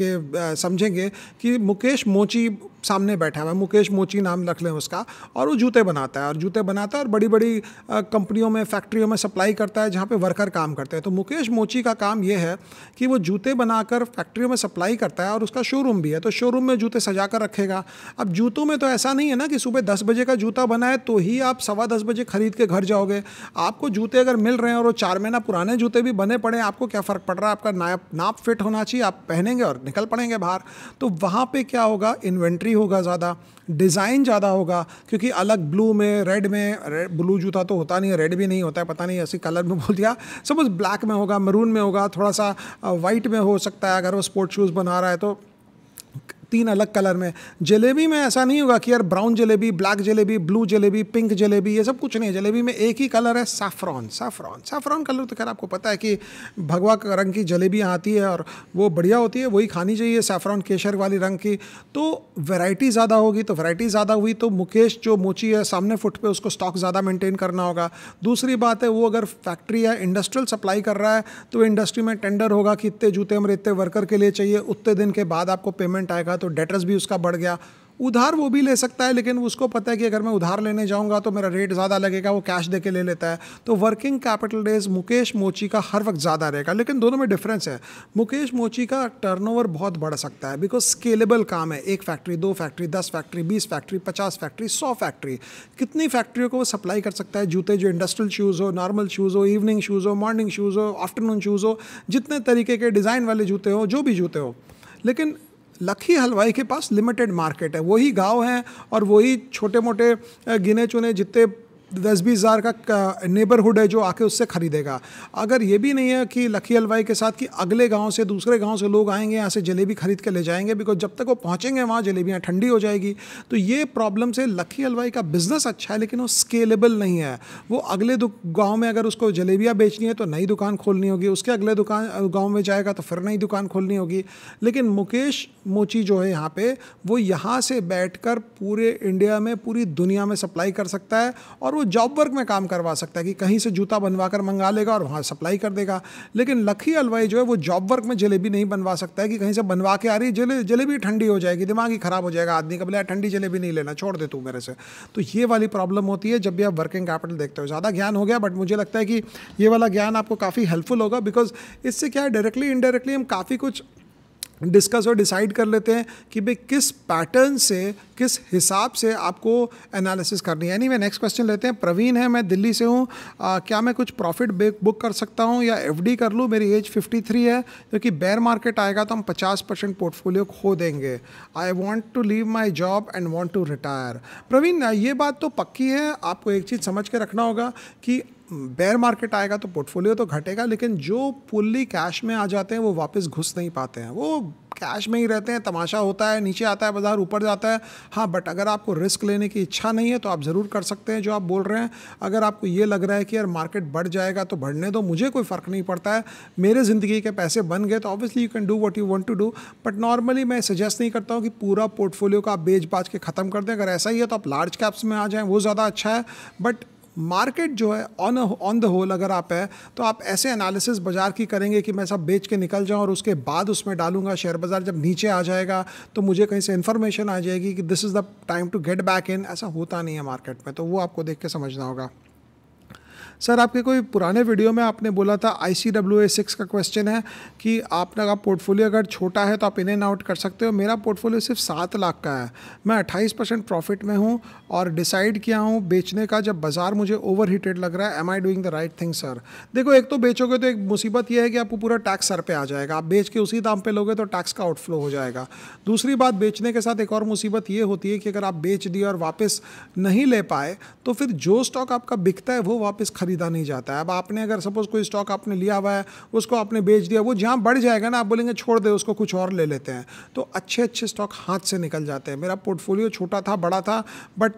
के समझेंगे कि मुकेश मोची सामने बैठा हुआ है। मुकेश मोची नाम रख लें उसका और वो जूते बनाता है और जूते बनाता है और बड़ी बड़ी कंपनियों में फैक्ट्रियों में सप्लाई करता है जहाँ पे वर्कर काम करते हैं। तो मुकेश मोची का काम ये है कि वो जूते बनाकर फैक्ट्रियों में सप्लाई करता है और उसका शोरूम भी है। तो शोरूम में जूते सजा कर रखेगा। अब जूतों में तो ऐसा नहीं है ना कि सुबह दस बजे का जूता बना है तो ही आप सवा दस बजे खरीद के घर जाओगे। आपको जूते अगर मिल रहे हैं और वो चार महीना पुराने जूते भी बने पड़े आपको क्या फ़र्क पड़ रहा है? आपका नाप नाप फिट होना चाहिए, आप पहनेंगे और निकल पड़ेंगे बाहर। तो वहाँ पर क्या होगा? इन्वेंट्री होगा ज़्यादा, डिज़ाइन ज़्यादा होगा, क्योंकि अलग ब्लू में, रेड में रेड ब्लू जूता तो होता नहीं है, रेड भी नहीं होता है, पता नहीं ऐसी कलर में बोल दिया। सपोज़ ब्लैक में होगा, मरून में होगा, थोड़ा सा वाइट में हो सकता है, अगर वो स्पोर्ट शूज़ बना रहा है तो। तीन अलग कलर में। जलेबी में ऐसा नहीं होगा कि यार brown jalebi black jalebi blue jalebi pink jalebi, ये सब कुछ नहीं है। जलेबी में एक ही कलर है सैफ्रॉन सैफ्रॉन सैफ्रॉन कलर तो खैर आपको पता है कि भगवा रंग की जलेबियाँ आती है और वो बढ़िया होती है, वही खानी चाहिए सैफ्रॉन केशर वाली रंग की। तो वेराइटी ज़्यादा होगी तो वैरायटी ज़्यादा हुई तो मुकेश जो मोची है सामने फुट पे, उसको स्टॉक ज़्यादा मेंटेन करना होगा। दूसरी बात है, वो अगर फैक्ट्री या इंडस्ट्रियल सप्लाई कर रहा है तो इंडस्ट्री में टेंडर होगा कि इतने जूते हमारे इतने वर्कर के लिए चाहिए, उतने दिन के बाद आपको पेमेंट आएगा तो डेटर्स भी उसका बढ़ गया। उधार वो भी ले सकता है, लेकिन उसको पता है कि अगर मैं उधार लेने जाऊँगा तो मेरा रेट ज़्यादा लगेगा, वो कैश दे के ले लेता है। तो वर्किंग कैपिटल डेज़ मुकेश मोची का हर वक्त ज़्यादा रहेगा, लेकिन दोनों में डिफरेंस है। मुकेश मोची का टर्नओवर बहुत बढ़ सकता है बिकॉज़ स्केलेबल काम है। एक फैक्ट्री दो फैक्ट्री दस फैक्ट्री बीस फैक्ट्री पचास फैक्ट्री सौ फैक्ट्री कितनी फैक्ट्रियों को वो सप्लाई कर सकता है? जूते जो इंडस्ट्रियल शूज़ हो नॉर्मल शूज़ हो इवनिंग शूज़ हो मॉर्निंग शूज़ हो आफ्टरनून शूज़ हो, जितने तरीके के डिज़ाइन वाले जूते हो, जो भी जूते हो। लेकिन लखी हलवाई के पास लिमिटेड मार्केट है। वही गाँव हैं और वही छोटे मोटे गिने चुने जितने दस बीस हज़ार का नेबरहुड है जो आके उससे ख़रीदेगा। अगर ये भी नहीं है कि लखी हलवाई के साथ कि अगले गाँव से, दूसरे गाँव से लोग आएँगे, यहाँ से जलेबी खरीद के ले जाएँगे बिकॉज़ जब तक वो पहुँचेंगे, वहाँ जलेबियाँ ठंडी हो जाएगी। तो ये प्रॉब्लम से लखी हलवाई का बिज़नेस अच्छा है, लेकिन वो स्केलेबल नहीं है। वो अगले गाँव में अगर उसको जलेबियाँ बेचनी है तो नई दुकान खोलनी होगी। उसके अगले दुकान, गाँव में जाएगा तो फिर नई दुकान खोलनी होगी। लेकिन मुकेश मोची जो है यहाँ पर वो यहाँ से बैठकर पूरे इंडिया में, पूरी दुनिया में सप्लाई कर सकता है, और वो जॉब वर्क में काम करवा सकता है कि कहीं से जूता बनवा कर मंगा लेगा और वहाँ सप्लाई कर देगा। लेकिन लखी हलवाई जो है, वो जॉब वर्क में जलेबी नहीं बनवा सकता है कि कहीं से बनवा के आ रही जले, जलेबी ठंडी हो जाएगी, दिमाग ही ख़राब हो जाएगा आदमी का, बोले ठंडी जलेबी नहीं लेना, छोड़ दे तू मेरे से। तो ये वाली प्रॉब्लम होती है जब भी आप वर्किंग कैपिटल देखते हो। ज़्यादा ज्ञान हो गया बट मुझे लगता है कि ये वाला ज्ञान आपको काफ़ी हेल्पफुल होगा बिकॉज़ इससे क्या है डायरेक्टली इनडायरेक्टली हम काफ़ी कुछ डिस्कस और डिसाइड कर लेते हैं कि भाई किस पैटर्न से, किस हिसाब से आपको एनालिसिस करनी है। यानी मैं नेक्स्ट क्वेश्चन लेते हैं। प्रवीण है, मैं दिल्ली से हूँ। क्या मैं कुछ प्रॉफिट बुक कर सकता हूँ या एफडी कर लूँ? मेरी एज 53 है क्योंकि तो बेयर मार्केट आएगा तो हम 50 परसेंट पोर्टफोलियो खो देंगे। I want to leave my job and want to retire Praveen, ये बात तो पक्की है। आपको एक चीज़ समझ के रखना होगा कि बेयर मार्केट आएगा तो पोर्टफोलियो तो घटेगा, लेकिन जो फुल्ली कैश में आ जाते हैं, वो वापस घुस नहीं पाते हैं। वो कैश में ही रहते हैं, तमाशा होता है, नीचे आता है, बाज़ार ऊपर जाता है। हाँ बट अगर आपको रिस्क लेने की इच्छा नहीं है तो आप ज़रूर कर सकते हैं जो आप बोल रहे हैं। अगर आपको ये लग रहा है कि यार मार्केट बढ़ जाएगा तो बढ़ने दो, मुझे कोई फ़र्क नहीं पड़ता है। मेरे ज़िंदगी के पैसे बन गए तो obviously you can do what you want to do but normally मैं सजेस्ट नहीं करता हूँ कि पूरा पोर्टफोलियो का आप बेच बाज के ख़त्म कर दें। अगर ऐसा ही है तो आप लार्ज कैप्स में आ जाएँ, वो ज़्यादा अच्छा है। बट मार्केट जो है ऑन ऑन द होल अगर आप है तो आप ऐसे एनालिसिस बाज़ार की करेंगे कि मैं सब बेच के निकल जाऊँ और उसके बाद उसमें डालूँगा शेयर बाज़ार जब नीचे आ जाएगा तो मुझे कहीं से इन्फॉर्मेशन आ जाएगी कि this is the time to get back in ऐसा होता नहीं है मार्केट में तो वो आपको देख के समझना होगा। सर, आपके कोई पुराने वीडियो में आपने बोला था I C W A six का क्वेश्चन है कि आपने का पोर्टफोलियो अगर छोटा है तो आप इन एंड आउट कर सकते हो। मेरा पोर्टफोलियो सिर्फ़ सात लाख का है। मैं अट्ठाईस परसेंट प्रॉफिट में हूँ और डिसाइड किया हूँ बेचने का। जब बाज़ार मुझे ओवर हीटेड लग रहा है am I doing the right thing sir देखो, एक तो बेचोगे तो एक मुसीबत यह है कि आपको पूरा टैक्स सर पर आ जाएगा। आप बेच के उसी दाम पर लोगे तो टैक्स का आउटफ्लो हो जाएगा। दूसरी बात, बेचने के साथ एक और मुसीबत ये होती है कि अगर आप बेच दिए और वापस नहीं ले पाए तो फिर जो स्टॉक आपका बिकता है वो वापस नहीं जाता है। अब आपने अगर सपोज़ कोई स्टॉक आपने लिया हुआ है, उसको आपने बेच दिया, वो जहाँ बढ़ जाएगा ना, आप बोलेंगे छोड़ दे, उसको कुछ और ले लेते हैं। तो अच्छे अच्छे स्टॉक हाथ से निकल जाते हैं। मेरा पोर्टफोलियो छोटा था, बड़ा था बट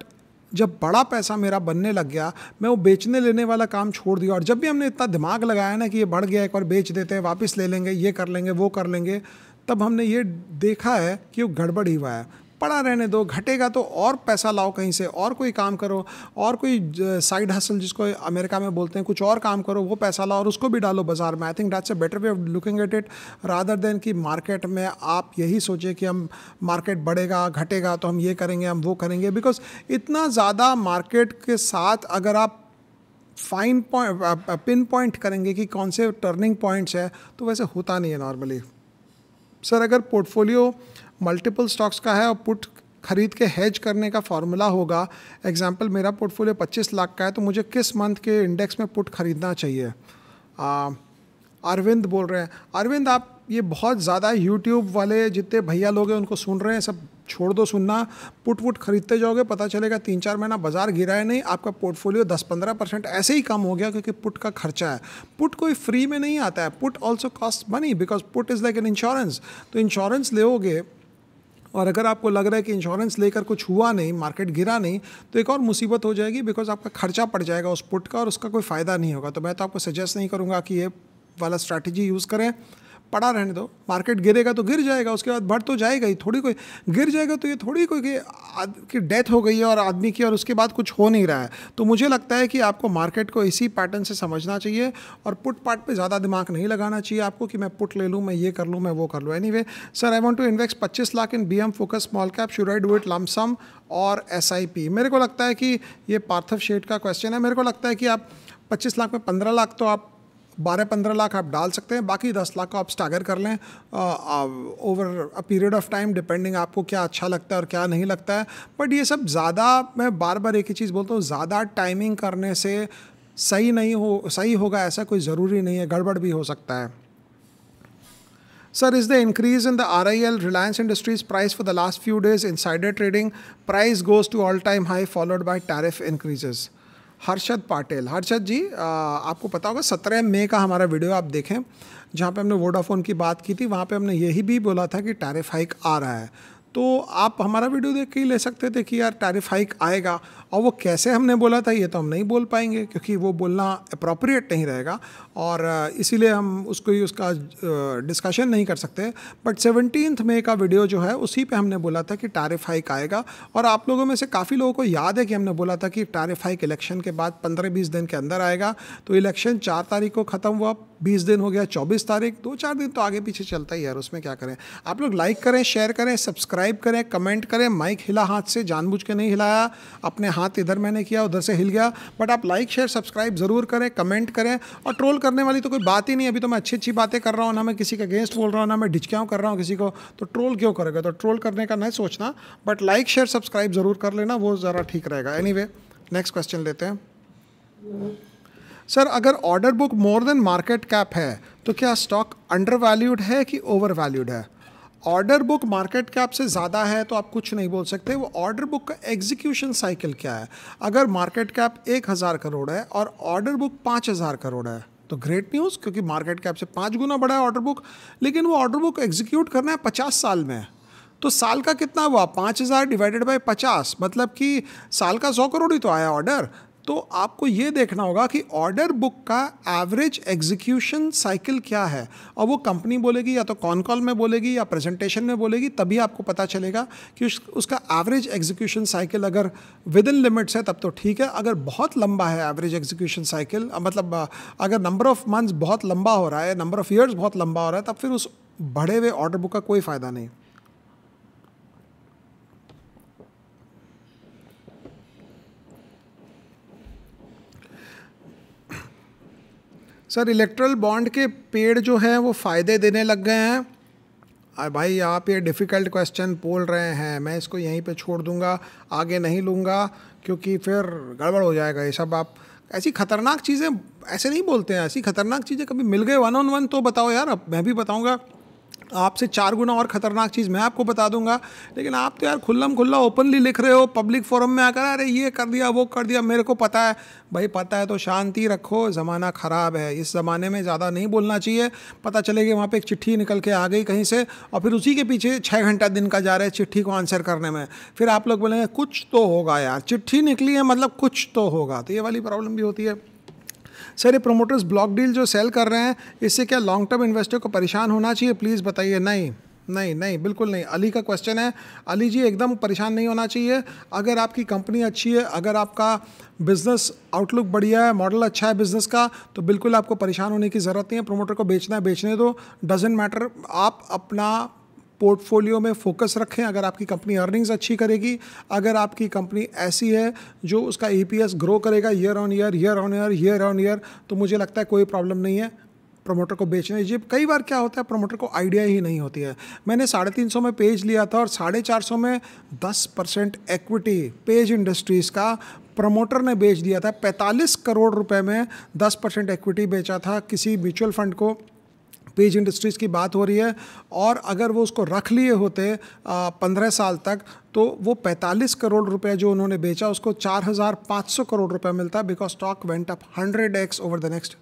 जब बड़ा पैसा मेरा बनने लग गया, मैं वो बेचने लेने वाला काम छोड़ दिया और जब भी हमने इतना दिमाग लगाया ना कि ये बढ़ गया, एक बार बेच देते हैं, वापस ले लेंगे, ये कर लेंगे, वो कर लेंगे, तब हमने ये देखा है कि वो गड़बड़ ही हुआ है। पड़ा रहने दो, घटेगा तो और पैसा लाओ कहीं से, और कोई काम करो, और कोई साइड हसल जिसको अमेरिका में बोलते हैं, कुछ और काम करो, वो पैसा लाओ और उसको भी डालो बाज़ार में। I think that's a better way of looking at it rather than कि मार्केट में आप यही सोचें कि हम मार्केट बढ़ेगा, घटेगा तो हम ये करेंगे, हम वो करेंगे। बिकॉज़ इतना ज़्यादा मार्केट के साथ अगर आप फाइन पॉइंट पिन पॉइंट करेंगे कि कौन से टर्निंग पॉइंट्स है तो वैसे होता नहीं है नॉर्मली सर अगर पोर्टफोलियो मल्टीपल स्टॉक्स का है और पुट खरीद के हेज करने का फॉर्मूला होगा। एग्ज़ाम्पल मेरा पोर्टफोलियो 25 लाख का है तो मुझे किस मंथ के इंडेक्स में पुट खरीदना चाहिए? अरविंद बोल रहे हैं। अरविंद, आप ये बहुत ज़्यादा यूट्यूब वाले जितने भैया लोग हैं, उनको सुन रहे हैं, सब छोड़ दो सुनना। पुट वुट खरीदते जाओगे, पता चलेगा तीन चार महीना बाज़ार गिरा है नहीं, आपका पोर्टफोलियो 10-15 परसेंट ऐसे ही कम हो गया क्योंकि पुट का खर्चा है। पुट कोई फ्री में नहीं आता है। Put also cost money because put is like an insurance तो इंश्योरेंस लोगे और अगर आपको लग रहा है कि इंश्योरेंस लेकर कुछ हुआ नहीं मार्केट गिरा नहीं तो एक और मुसीबत हो जाएगी बिकॉज़ आपका खर्चा पड़ जाएगा उस पुट का और उसका कोई फ़ायदा नहीं होगा। तो मैं तो आपको सजेस्ट नहीं करूँगा कि ये वाला स्ट्रैटेजी यूज़ करें। पड़ा रहने दो। मार्केट गिरेगा तो गिर जाएगा उसके बाद बढ़ तो जाएगा ही थोड़ी कोई गिर जाएगा तो ये थोड़ी कोई कि, डेथ हो गई है और आदमी की और उसके बाद कुछ हो नहीं रहा है। तो मुझे लगता है कि आपको मार्केट को इसी पैटर्न से समझना चाहिए और पुट पार्ट पे ज़्यादा दिमाग नहीं लगाना चाहिए आपको कि मैं पुट ले लूँ मैं ये कर लूँ मैं वो कर लूँ। Any sir I want to invest पच्चीस lakh in B M focus small cap should I do it lump sum और एस आई पी मेरे को लगता है कि ये पार्थव शेड का क्वेश्चन है। मेरे को लगता है कि आप पच्चीस लाख में पंद्रह लाख तो आप बारह पंद्रह लाख आप डाल सकते हैं बाकी दस लाख को आप स्टागर कर लें। Over a period of time depending आपको क्या अच्छा लगता है और क्या नहीं लगता है। बट ये सब ज़्यादा मैं बार बार एक ही चीज़ बोलता हूँ ज़्यादा टाइमिंग करने से सही नहीं हो सही होगा ऐसा कोई ज़रूरी नहीं है गड़बड़ भी हो सकता है। Sir, is the increase in the RIL Reliance Industries price for the last few days insider trading? Price goes to all time high followed by tariff increases? Harshad Patil. Harshad जी आपको पता होगा सत्रह मई का हमारा वीडियो आप देखें, जहाँ पे हमने वोडाफोन की बात की थी, वहाँ पे हमने यही भी बोला था कि टैरिफ हाइक आ रहा है। तो आप हमारा वीडियो देख के ही ले सकते थे कि यार टैरिफ हाइक आएगा। और वो कैसे हमने बोला था, ये तो हम नहीं बोल पाएँगे, क्योंकि वो बोलना अप्रोप्रिएट नहीं रहेगा। और इसीलिए हम उसको ही उसका डिस्कशन नहीं कर सकते। बट सेवनटीन मई का वीडियो जो है, उसी पे हमने बोला था कि टैरिफ हाइक आएगा। और आप लोगों में से काफ़ी लोगों को याद है कि हमने बोला था कि टैरिफ हाइक इलेक्शन के बाद पंद्रह बीस दिन के अंदर आएगा। तो इलेक्शन चार तारीख को ख़त्म हुआ बीस दिन हो गया, चौबीस तारीख, दो चार दिन तो आगे पीछे चलता ही यार, उसमें क्या करें? आप लोग लाइक करें शेयर करें सब्सक्राइब करें कमेंट करें। माइक हिला हाथ से, जानबूझ के नहीं हिलाया। अपने हाथ इधर मैंने किया, उधर से हिल गया। बट आप लाइक शेयर सब्सक्राइब ज़रूर करें कमेंट करें। और ट्रोल करने वाली तो कोई बात ही नहीं अभी तो मैं अच्छी अच्छी बातें कर रहा हूँ, ना मैं किसी के अगेंस्ट बोल रहा हूँ, ना मैं डिचक्याँ कर रहा हूँ किसी को। तो ट्रोल क्यों करेगा? तो ट्रोल करने का नहीं सोचना। बट लाइक शेयर सब्सक्राइब ज़रूर कर लेना, वो ज़रा ठीक रहेगा। एनी नेक्स्ट क्वेश्चन लेते हैं। सर अगर order book more than market cap है तो क्या स्टॉक अंडर वैल्यूड है कि ओवर वैल्यूड है? ऑर्डर बुक मार्केट कैप से ज़्यादा है तो आप कुछ नहीं बोल सकते। वो ऑर्डर बुक का एग्जीक्यूशन साइकिल क्या है? अगर मार्केट कैप एक हज़ार करोड़ है और ऑर्डर बुक पाँच हज़ार करोड़ है तो ग्रेट न्यूज़ क्योंकि मार्केट कैप से पाँच गुना बड़ा है ऑर्डर बुक लेकिन वो ऑर्डर बुक एग्जीक्यूट करना है पचास साल में। तो साल का कितना हुआ? पाँच हज़ार डिवाइडेड बाई पचास मतलब कि साल का सौ करोड़ ही तो आया ऑर्डर तो आपको ये देखना होगा कि ऑर्डर बुक का एवरेज एग्जीक्यूशन साइकिल क्या है। और वो कंपनी बोलेगी या तो कॉन कॉल में बोलेगी या प्रेजेंटेशन में बोलेगी तभी आपको पता चलेगा कि उस, उसका एवरेज एग्जीक्यूशन साइकिल अगर विद इन लिमिट्स है तब तो ठीक है। अगर बहुत लंबा है एवरेज एग्जीक्यूशन साइकिल मतलब अगर नंबर ऑफ़ मंथ्स बहुत लंबा हो रहा है नंबर ऑफ़ ईयर्स बहुत लंबा हो रहा है तब फिर उस बढ़े हुए ऑर्डर बुक का कोई फ़ायदा नहीं। सर इलेक्ट्रल बॉन्ड के पेड़ जो हैं, वो फ़ायदे देने लग गए हैं। अरे भाई, आप ये डिफ़िकल्ट क्वेश्चन बोल रहे हैं। मैं इसको यहीं पे छोड़ दूँगा, आगे नहीं लूँगा, क्योंकि फिर गड़बड़ हो जाएगा ये सब। आप ऐसी खतरनाक चीज़ें, ऐसे नहीं बोलते हैं, ऐसी खतरनाक चीज़ें कभी मिल गए वन ऑन वन तो बताओ यार, अब मैं भी बताऊँगा। आपसे चार गुना और ख़तरनाक चीज़ मैं आपको बता दूँगा, लेकिन आप तो यार खुल्लम खुल्ला ओपनली लिख रहे हो पब्लिक फोरम में आकर, अरे ये कर दिया, वो कर दिया, मेरे को पता है। भाई पता है तो शांति रखो, ज़माना ख़राब है। इस ज़माने में ज़्यादा नहीं बोलना चाहिए। पता चलेगा वहाँ पर एक चिट्ठी निकल के आ गई कहीं से, और फिर उसी के पीछे छः घंटा दिन का जा रहा है चिट्ठी को आंसर करने में। फिर आप लोग बोलेंगे, कुछ तो होगा यार, चिट्ठी निकली है मतलब कुछ तो होगा। तो ये वाली प्रॉब्लम भी होती है। सर, ये प्रोमोटर्स ब्लॉक डील जो सेल कर रहे हैं, इससे क्या लॉन्ग टर्म इन्वेस्टर को परेशान होना चाहिए? प्लीज़ बताइए। नहीं नहीं नहीं, बिल्कुल नहीं। अली का क्वेश्चन है। अली जी, एकदम परेशान नहीं होना चाहिए। अगर आपकी कंपनी अच्छी है, अगर आपका बिज़नेस आउटलुक बढ़िया है मॉडल अच्छा है बिज़नेस का तो बिल्कुल आपको परेशान होने की ज़रूरत नहीं है। प्रोमोटर को बेचना है, बेचने दो। डजेंट मैटर आप अपना पोर्टफोलियो में फोकस रखें, अगर आपकी कंपनी अर्निंग्स अच्छी करेगी, अगर आपकी कंपनी ऐसी है जो उसका ई ग्रो करेगा year on year year on year year on year तो मुझे लगता है कोई प्रॉब्लम नहीं है। प्रमोटर को बेचने दीजिए कई बार क्या होता है प्रमोटर को आइडिया ही नहीं होती है। मैंने साढ़े तीन सौ में पेज लिया था और साढ़े चार सौ में दस परसेंट एक्विटी पेज इंडस्ट्रीज़ का प्रमोटर ने बेच दिया था। पैंतालीस करोड़ रुपए में दस परसेंट एक्विटी बेचा था किसी म्यूचुअल फंड को। पेज इंडस्ट्रीज़ की बात हो रही है और अगर वो उसको रख लिए होते पंद्रह साल तक तो वो 45 करोड़ रुपए जो उन्होंने बेचा उसको 4,500 करोड़ रुपए मिलता because stock went up 100 X over the next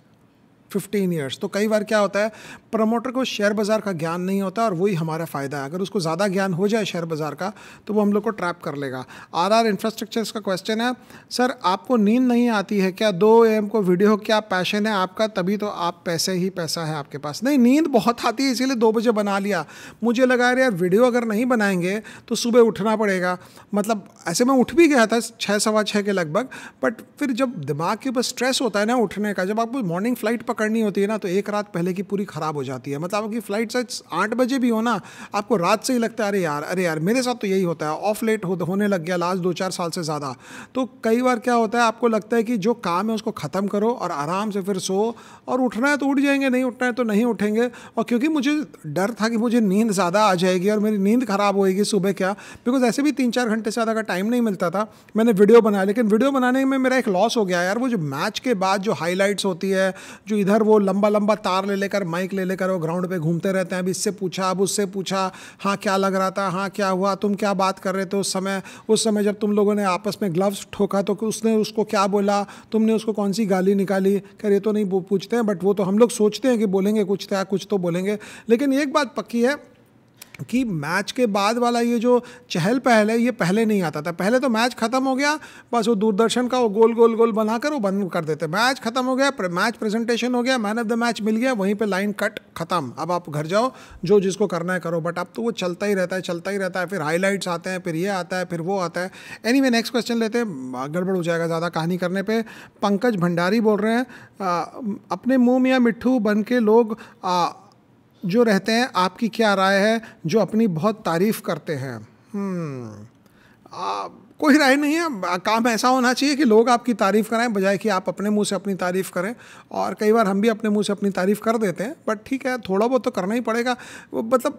fifteen years तो कई बार क्या होता है प्रमोटर को शेयर बाज़ार का ज्ञान नहीं होता और वही हमारा फ़ायदा है। अगर उसको ज़्यादा ज्ञान हो जाए शेयर बाज़ार का तो वो हम लोग को ट्रैप कर लेगा। आर आर इंफ्रास्ट्रक्चर्स का क्वेश्चन है। सर, आपको नींद नहीं आती है क्या? दो एम को वीडियो क्या पैशन है आपका? तभी तो आप पैसे ही पैसा है आपके पास। नहीं, नींद बहुत आती है, इसीलिए दो बजे बना लिया। मुझे लगा यार वीडियो अगर नहीं बनाएँगे तो सुबह उठना पड़ेगा। मतलब ऐसे मैं उठ भी गया था, छः, सवा छः के लगभग बट फिर जब दिमाग के ऊपर स्ट्रेस होता है ना उठने का, जब आपको मॉर्निंग फ़्लाइट पकड़नी होती है ना तो एक रात पहले की पूरी ख़राब हो जाती है। मतलब आपकी फ़्लाइट से आठ बजे भी हो ना आपको रात से ही लगता है अरे यार अरे यार मेरे साथ तो यही होता है। ऑफ़ लेट हो, होने लग गया लास्ट दो चार साल से ज़्यादा। तो कई बार क्या होता है आपको लगता है कि जो काम है उसको ख़त्म करो और आराम से फिर सो और उठना है तो उठ जाएँगे, नहीं उठना है तो नहीं उठेंगे। और क्योंकि मुझे डर था कि मुझे नींद ज़्यादा आ जाएगी और मेरी नींद ख़राब होएगी सुबह क्या बिकॉज़ ऐसे भी तीन चार घंटे से ज़्यादा का टाइम नहीं मिलता था। मैंने वीडियो बनाया, लेकिन वीडियो बनाने में मेरा एक लॉस हो गया यार। वो जो मैच के बाद जो हाईलाइट्स होती है, जो इधर वो लंबा लंबा तार ले लेकर माइक ले लेकर वो ग्राउंड पर घूमते रहते हैं। अब इससे पूछा, अब उससे पूछा हाँ क्या लग रहा था? हाँ क्या हुआ? तुम क्या बात कर रहे थे उस समय? उस समय जब तुम लोगों ने आपस में ग्लव्स ठोका तो उसने उसको क्या बोला? तुमने उसको कौन सी गाली निकाली? कर ये तो नहीं पूछते हैं बट वो तो हम लोग सोचते हैं कि बोलेंगे कुछ था, कुछ तो बोलेंगे। लेकिन एक बात पक्की है कि मैच के बाद वाला ये जो चहल पहल है, ये पहले नहीं आता था। पहले तो मैच खत्म हो गया, बस वो दूरदर्शन का वो गोल गोल गोल बनाकर वो बंद कर देते। मैच खत्म हो गया मैच प्रेजेंटेशन हो गया मैन ऑफ़ द मैच मिल गया, वहीं पे लाइन कट खत्म। अब आप घर जाओ, जो जिसको करना है करो। बट अब तो वो चलता ही रहता है, चलता ही रहता है। फिर हाईलाइट्स आते हैं, फिर ये आता है, फिर वो आता है। एनी वे नेक्स्ट क्वेश्चन लेते हैं। गड़बड़ हो जाएगा ज़्यादा कहानी करने पर पंकज भंडारी बोल रहे हैं अपने मुँह में या मिट्ठू बन के लोग जो रहते हैं आपकी क्या राय है जो अपनी बहुत तारीफ़ करते हैं? हम्म, आ, कोई राय नहीं है। काम ऐसा होना चाहिए कि लोग आपकी तारीफ़ कराएँ बजाय कि आप अपने मुँह से अपनी तारीफ़ करें। और कई बार हम भी अपने मुँह से अपनी तारीफ़ कर देते हैं बट ठीक है थोड़ा बहुत तो करना ही पड़ेगा। मतलब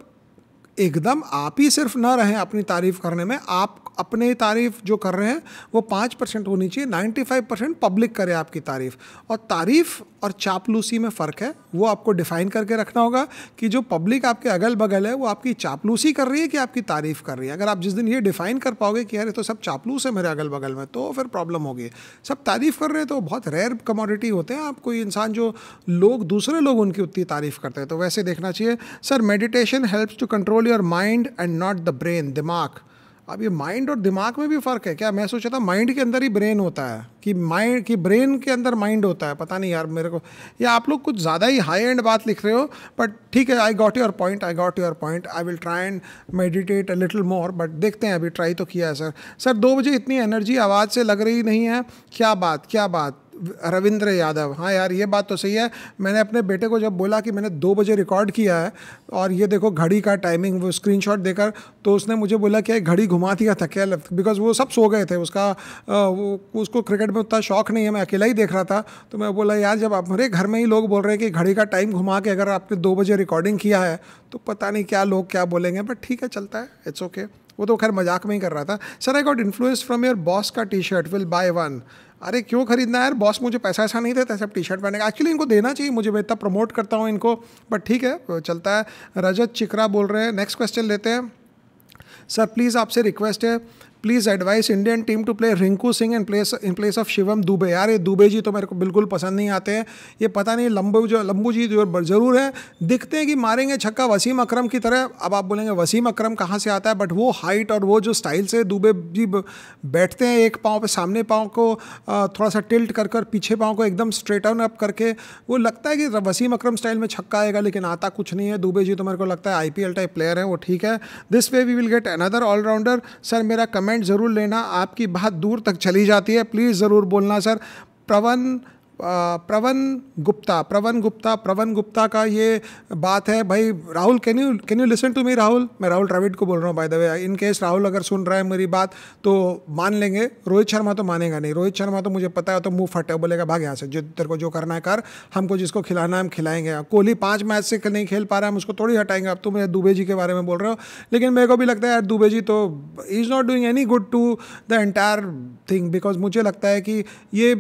एकदम आप ही सिर्फ़ ना रहें अपनी तारीफ़ करने में, आप अपने तारीफ़ जो कर रहे हैं, वो पाँच परसेंट होनी चाहिए नाइन्टी फाइव परसेंट पब्लिक करे आपकी तारीफ़। और तारीफ़ और चापलूसी में फ़र्क है, वो आपको डिफ़ाइन करके रखना होगा कि जो पब्लिक आपके अगल बगल है, वो आपकी चापलूसी कर रही है कि आपकी तारीफ़ कर रही है। अगर आप जिस दिन ये डिफ़ाइन कर पाओगे कि अरे तो सब चापलूस है मेरे अगल बगल में तो फिर प्रॉब्लम होगी। सब तारीफ़ कर रहे हैं तो बहुत रेयर कमोडिटी होते हैं। आप कोई इंसान जो लोग, दूसरे लोग उनकी उतनी तारीफ़ करते हैं तो वैसे देखना चाहिए। Sir, meditation helps to control your mind and not the brain दिमाग। अब ये माइंड और दिमाग में भी फ़र्क है क्या? मैं सोचा था माइंड के अंदर ही ब्रेन होता है, कि माइंड कि ब्रेन के अंदर माइंड होता है, पता नहीं यार मेरे को। या आप लोग कुछ ज़्यादा ही हाई एंड बात लिख रहे हो बट ठीक है I got your point I got your point I will try and meditate a little more but देखते हैं, अभी ट्राई तो किया है सर सर दो बजे इतनी एनर्जी आवाज़ से लग रही नहीं है। क्या बात क्या बात। रविंद्र यादव। हाँ यार, ये बात तो सही है। मैंने अपने बेटे को जब बोला कि मैंने दो बजे रिकॉर्ड किया है, और ये देखो घड़ी का टाइमिंग वो स्क्रीनशॉट देकर तो उसने मुझे बोला कि घड़ी घुमा दिया था क्या? बिकॉज़ वो सब सो गए थे। उसका वो, उसको क्रिकेट में उतना शौक नहीं है। मैं अकेला ही देख रहा था। तो मैं बोला, यार, जब आप मेरे घर में ही लोग बोल रहे हैं कि घड़ी का टाइम घुमा के अगर आपने दो बजे रिकॉर्डिंग किया है तो पता नहीं क्या लोग क्या बोलेंगे। बट ठीक है, चलता है। इट्स ओके वो तो खैर मज़ाक में ही कर रहा था। Sir I got influence from your boss का T shirt will buy one अरे क्यों खरीदना है यार? बॉस मुझे पैसा ऐसा नहीं देता सब टी शर्ट पहने का। एक्चुअली इनको देना चाहिए मुझे, मैं इतना प्रमोट करता हूँ इनको। बट ठीक है, चलता है। रजत चिकरा बोल रहे हैं। नेक्स्ट क्वेश्चन लेते हैं। सर प्लीज़ आपसे रिक्वेस्ट है। Please advise Indian team to play Rinku Singh in place in place of Shivam Dubey यार, ये दुबे जी तो मेरे को बिल्कुल पसंद नहीं आते हैं। ये पता नहीं, लंबू जो, लंबू जी जो ज़रूर है। दिखते हैं कि मारेंगे छक्का वसीम अकरम की तरह। अब आप बोलेंगे, वसीम अकरम कहाँ से आता है? बट वो हाइट और वो जो स्टाइल से दुबे जी बैठते हैं एक पाँव पे, सामने पाँव को थोड़ा सा टिल्ट कर कर, पीछे पाँव को एकदम स्ट्रेट आउन अप करके, वो लगता है कि वसीम अकरम स्टाइल में छक्का आएगा, लेकिन आता कुछ नहीं है। दुबे जी तो मेरे को लगता है आईपीएल टाइप प्लेयर है, वो ठीक है। This way we will get another allrounder sir, मेरा कमेंट ज़रूर लेना आपकी बात दूर तक चली जाती है। प्लीज़ ज़रूर बोलना सर। प्रवन प्रवन गुप्ता प्रवन गुप्ता प्रवन गुप्ता का ये बात है। भाई, Rahul can you can you listen to me Rahul? मैं राहुल द्रविड को बोल रहा हूँ by the way in case Rahul अगर सुन रहा है मेरी बात तो मान लेंगे। रोहित शर्मा तो मानेगा नहीं। रोहित शर्मा तो मुझे पता है तो मुँह फटे, बोलेगा, भाग यहाँ से, जो तेरे को जो करना है कर। हमको जिसको खिलाना है, हम खिलाएँगे। कोहली पाँच मैच से नहीं खेल पा रहा है, हम उसको थोड़ी हटाएँगे। अब तो मैं दुबे जी के बारे में बोल रहे हो, लेकिन मेरे को भी लगता है, यार, दुबे जी तो is not doing any good to the entire thing because मुझे लगता है कि ये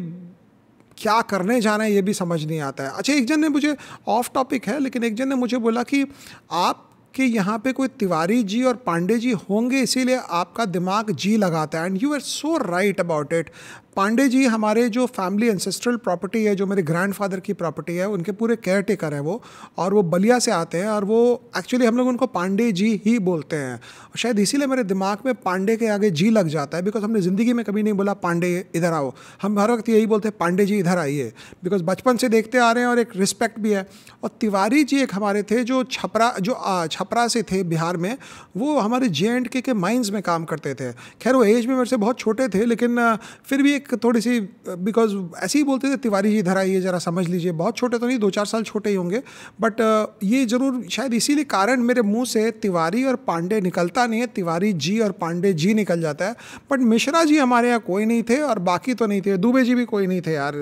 क्या करने जाना है, ये भी समझ नहीं आता है। अच्छा एक जन ने मुझे ऑफ़ टॉपिक है, लेकिन एक जन ने मुझे बोला कि आप कि यहाँ पे कोई तिवारी जी और पांडे जी होंगे, इसीलिए आपका दिमाग जी लगाता है। And you are so right about it Pandey ji हमारे जो फैमिली एंसेस्ट्रल प्रॉपर्टी है जो मेरे ग्रैंडफादर की प्रॉपर्टी है उनके पूरे केयर टेकर हैं वो और वो बलिया से आते हैं और वो एक्चुअली हम लोग उनको पांडे जी ही बोलते हैं। शायद इसीलिए मेरे दिमाग में पांडे के आगे जी लग जाता है बिकॉज़ हमने ज़िंदगी में कभी नहीं बोला पांडे इधर आओ। हम हर वक्त यही बोलते हैं पांडे जी इधर आइए। बिकॉज़ बचपन से देखते आ रहे हैं और एक रिस्पेक्ट भी है। और तिवारी जी एक हमारे थे जो छपरा जो छपरा से थे बिहार में वो हमारे जे एंड के, माइंस में काम करते थे। खैर वो एज में मेरे से बहुत छोटे थे लेकिन फिर भी एक एक थोड़ी सी बिकॉज़ ऐसे ही बोलते थे, तिवारी जी, इधर आइए, ज़रा समझ लीजिए। बहुत छोटे तो नहीं, दो चार साल छोटे ही होंगे। बट ये ज़रूर, शायद इसीलिए कारण मेरे मुँह से तिवारी और पांडे निकलता नहीं है। तिवारी जी और पांडे जी निकल जाता है। बट मिश्रा जी हमारे यहाँ कोई नहीं थे और बाकी तो नहीं थे। दुबे जी भी कोई नहीं थे यार।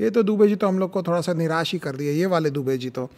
ये तो दुबे जी तो हम लोग को थोड़ा सा निराश ही कर दिया, ये वाले दुबे जी तो।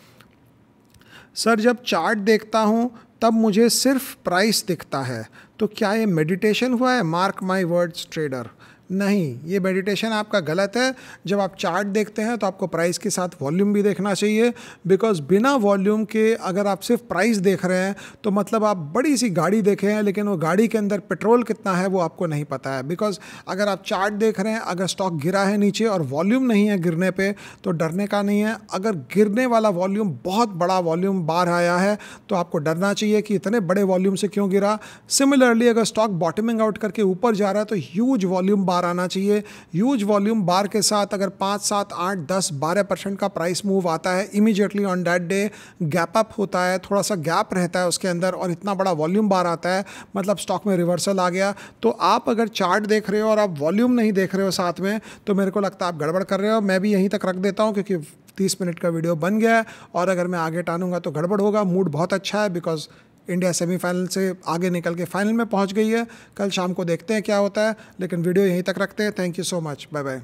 सर, जब चार्ट देखता हूँ, तब मुझे सिर्फ़ प्राइस दिखता है। तो क्या ये मेडिटेशन हुआ है? Mark my words, trader. नहीं, ये मेडिटेशन आपका गलत है। जब आप चार्ट देखते हैं तो आपको प्राइस के साथ वॉल्यूम भी देखना चाहिए। बिकॉज़ बिना वॉल्यूम के अगर आप सिर्फ़ प्राइस देख रहे हैं तो मतलब आप बड़ी सी गाड़ी देखे हैं, लेकिन वो गाड़ी के अंदर पेट्रोल कितना है, वो आपको नहीं पता है। बिकॉज़ अगर आप चार्ट देख रहे हैं, अगर स्टॉक गिरा है नीचे और वॉल्यूम नहीं है गिरने पर तो डरने का नहीं है। अगर गिरने वाला वॉल्यूम बहुत बड़ा वॉल्यूम बाहर आया है तो आपको डरना चाहिए कि इतने बड़े वॉल्यूम से क्यों गिरा। सिमिलरली अगर स्टॉक बॉटमिंग आउट करके ऊपर जा रहा है तो ह्यूज वॉल्यूम बार आना चाहिए। ह्यूज वॉल्यूम बार के साथ अगर पाँच, सात, आठ, दस, बारह परसेंट का प्राइस मूव आता है immediately on that day gap up होता है, थोड़ा सा गैप रहता है उसके अंदर और इतना बड़ा वॉल्यूम बार आता है मतलब स्टॉक में रिवर्सल आ गया। तो आप अगर चार्ट देख रहे हो और आप वॉल्यूम नहीं देख रहे हो साथ में तो मेरे को लगता है आप गड़बड़ कर रहे हो। मैं भी यहीं तक रख देता हूँ क्योंकि तीस मिनट का वीडियो बन गया है और अगर मैं आगे टानूँगा तो गड़बड़ होगा। मूड बहुत अच्छा है बिकॉज़ इंडिया सेमीफाइनल से आगे निकल के फाइनल में पहुँच गई है। कल शाम को देखते हैं क्या होता है, लेकिन वीडियो यहीं तक रखते हैं। Thank you so much bye bye